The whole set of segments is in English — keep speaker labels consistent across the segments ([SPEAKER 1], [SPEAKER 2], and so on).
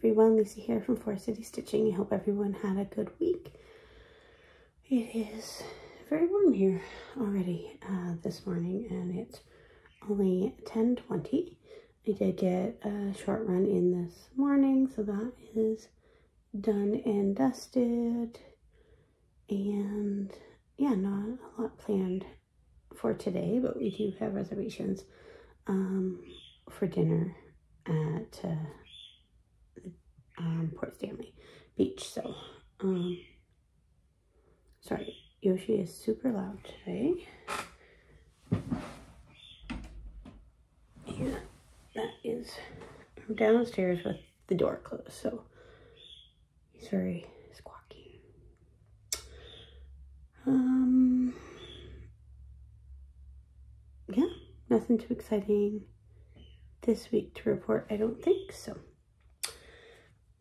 [SPEAKER 1] everyone, Lisa here from Forest City Stitching. I hope everyone had a good week. It is very warm here already uh, this morning and it's only 10.20. I did get a short run in this morning, so that is done and dusted. And yeah, not a lot planned for today, but we do have reservations um, for dinner at uh, um, Port Stanley Beach. So, um, sorry, Yoshi is super loud today. Yeah, that is I'm downstairs with the door closed, so he's very squawky. Um, yeah, nothing too exciting this week to report, I don't think so.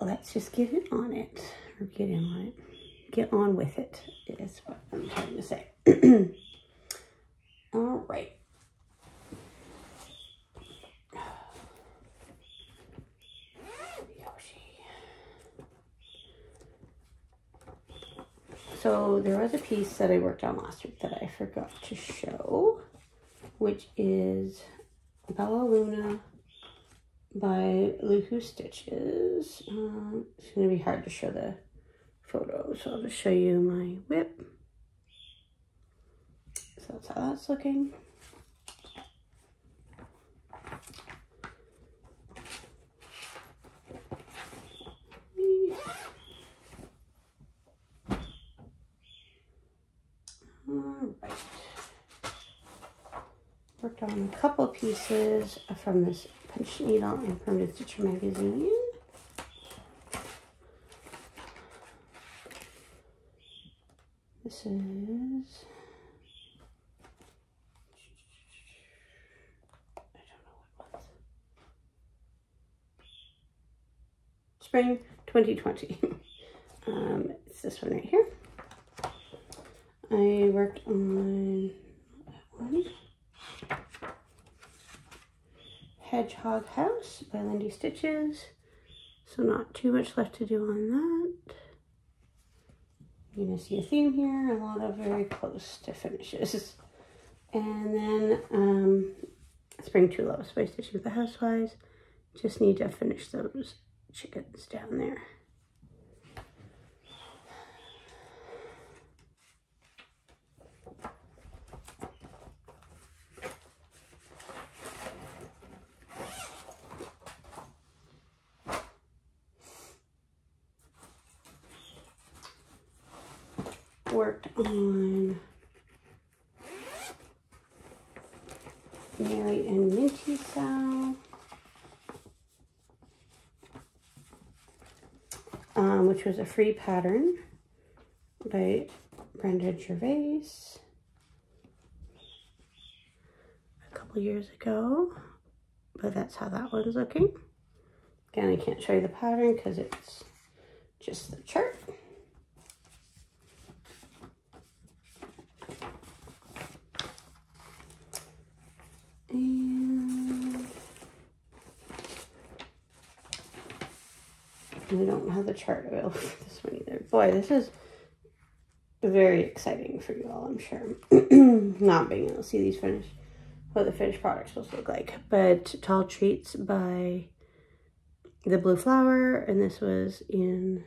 [SPEAKER 1] Let's just get it on it, or get in on it. Get on with it, is what I'm trying to say. All right. So there was a piece that I worked on last week that I forgot to show, which is Bella Luna by Luhu Stitches. Um, it's going to be hard to show the photo, so I'll just show you my whip. So that's how that's looking. All right. Worked on a couple pieces from this punch needle and the Stitcher magazine. This is Spring 2020. um, it's this one right here. I worked on that one. Hedgehog House by Lindy Stitches. So not too much left to do on that. You're to see a theme here, a lot of very close to finishes. And then um, Spring True Love by Stitching with the Housewives. Just need to finish those chickens down there. Worked on Mary and Minty Sow. Um, which was a free pattern by Brenda Gervais a couple years ago. But that's how that one's looking. Again, I can't show you the pattern because it's just the chart. And we don't have the chart available for this one either. Boy, this is very exciting for you all, I'm sure. Not being able to see these finished, what the finished product's supposed to look like. But Tall Treats by The Blue Flower, and this was in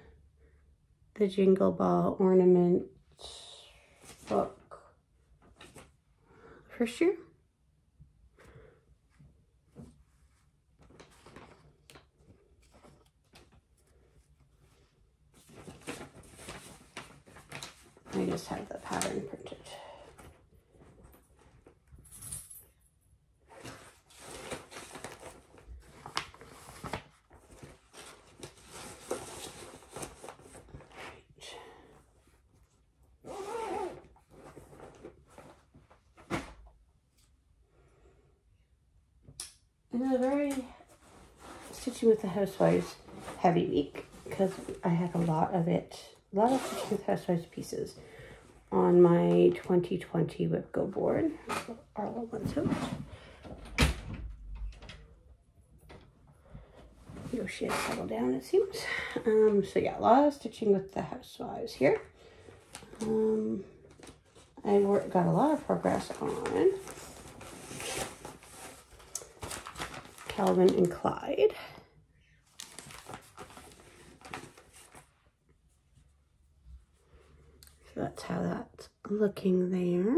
[SPEAKER 1] the Jingle Ball Ornament book first year. I just have the pattern printed. It's a very stitching with the housewives heavy week because I had a lot of it a lot of Stitching with Housewives pieces on my 2020 WIP Go board. Arla ones out. Yoshi has settled down, it seems. Um, so yeah, a lot of stitching with the house housewives here. Um, I got a lot of progress on Calvin and Clyde. So that's how that's looking there.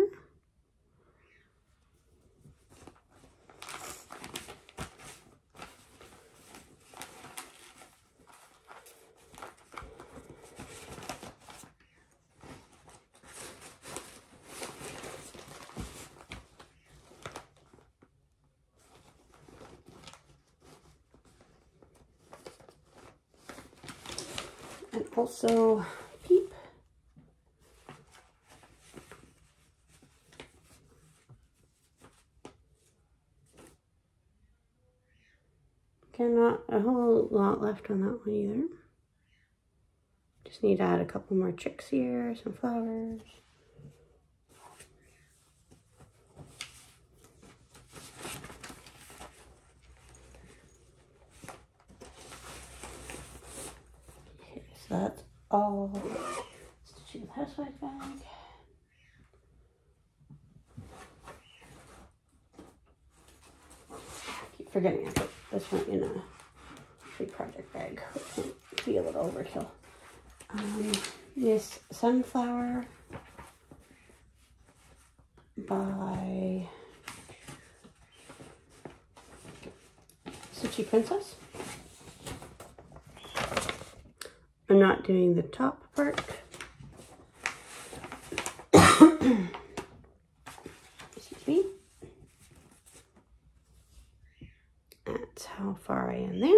[SPEAKER 1] and also Again, not a whole lot left on that one either. Just need to add a couple more chicks here, some flowers. Okay, So that's all stitching with housewife bag. Keep forgetting I put this one in a big project bag, be a little overkill. Um, this sunflower by Suchi Princess. I'm not doing the top part. Excuse me. That's how far I am there.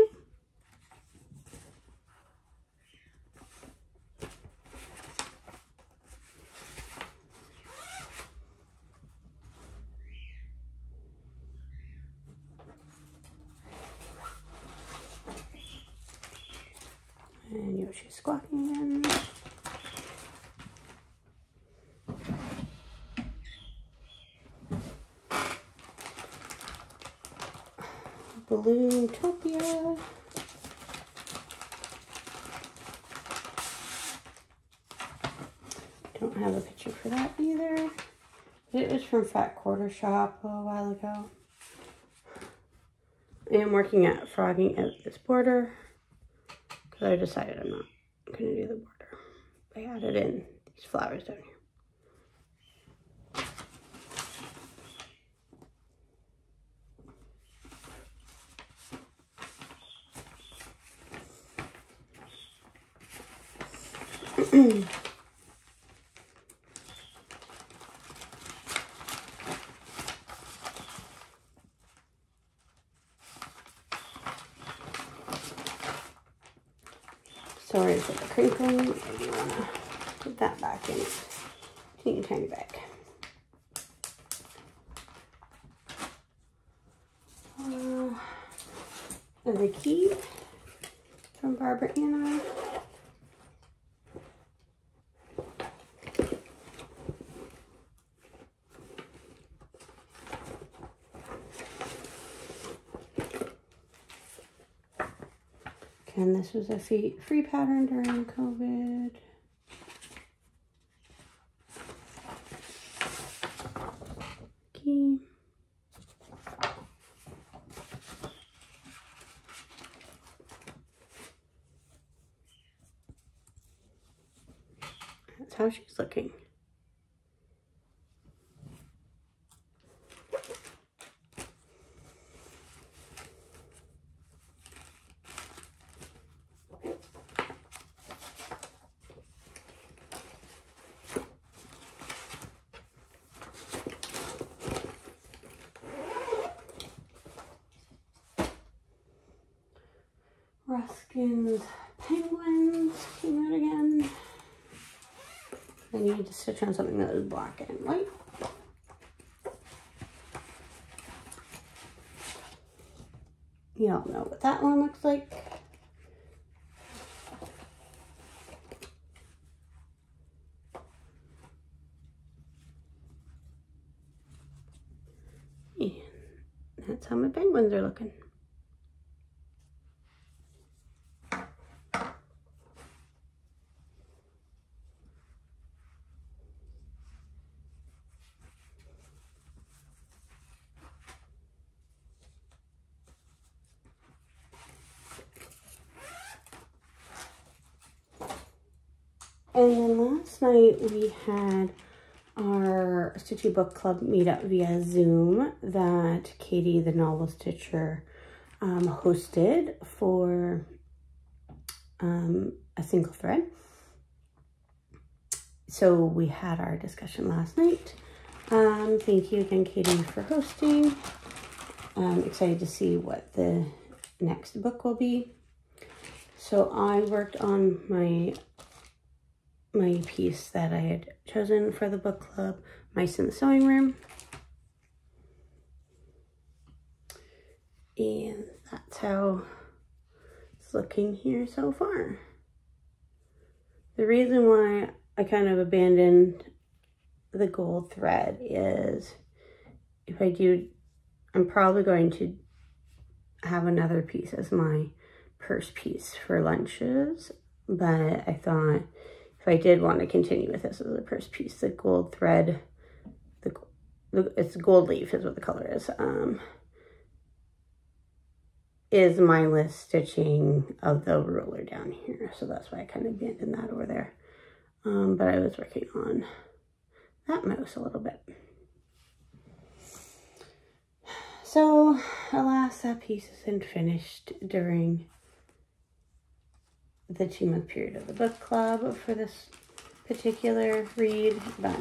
[SPEAKER 1] And squawking again. Balloon-topia. Don't have a picture for that either. It was from Fat Quarter Shop a while ago. I am working at frogging out this border because I decided I'm not to do the border. I added in these flowers down here. Sorry for the do want to put that back in. Teeny tiny bag. Uh, the key from Barbara Ana. And this was a free, free pattern during COVID. Key. That's how she's looking. Ruskin's Penguins came out again. I needed to stitch on something that is black and white. You all know what that one looks like. And that's how my penguins are looking. Last night we had our Stitchy Book Club meetup via Zoom that Katie, the novel stitcher, um, hosted for um, a single thread. So we had our discussion last night. Um, thank you again, Katie, for hosting. I'm excited to see what the next book will be. So I worked on my my piece that I had chosen for the book club, Mice in the Sewing Room. And that's how it's looking here so far. The reason why I kind of abandoned the gold thread is if I do, I'm probably going to have another piece as my purse piece for lunches, but I thought I did want to continue with this as a purse piece, the gold thread, the, the it's gold leaf is what the color is, um, is mindless stitching of the ruler down here. So that's why I kind of abandoned that over there. Um, but I was working on that mouse a little bit. So, alas, that piece isn't finished during the two month period of the book club for this particular read, but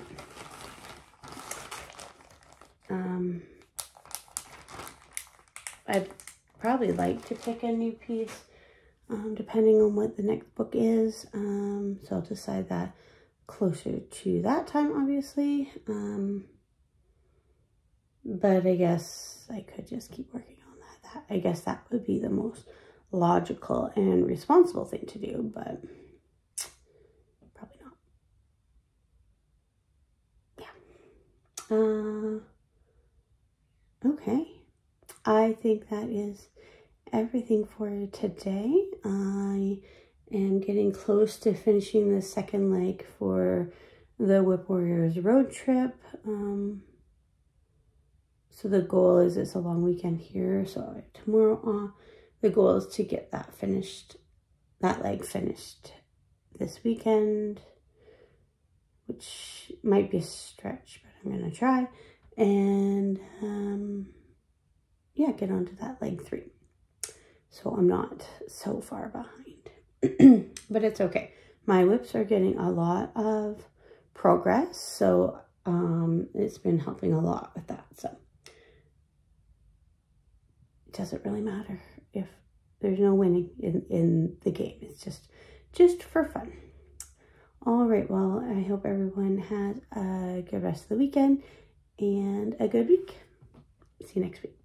[SPEAKER 1] um, I'd probably like to pick a new piece um, depending on what the next book is. Um, so I'll decide that closer to that time, obviously. Um, but I guess I could just keep working on that. that. I guess that would be the most logical and responsible thing to do, but probably not. Yeah. Uh, okay. I think that is everything for today. I am getting close to finishing the second leg for the WIP Warriors road trip. Um, so the goal is it's a long weekend here. So tomorrow, uh, the goal is to get that finished, that leg finished this weekend, which might be a stretch, but I'm going to try. And um, yeah, get onto that leg three. So I'm not so far behind, but it's okay. My WIPs are getting a lot of progress, so um, it's been helping a lot with that. So it doesn't really matter if there's no winning in, in the game. It's just, just for fun. All right, well, I hope everyone has a good rest of the weekend and a good week. See you next week.